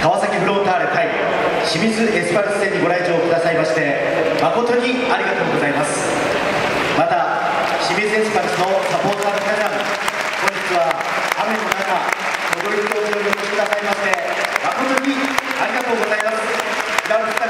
川崎フロンターレ対清水エスパルス戦にご来場くださいまして誠にありがとうございます。また清水エスパルスのサポーターの皆さん本日は雨の中ご協力をお寄せくださいまして誠にありがとうございます。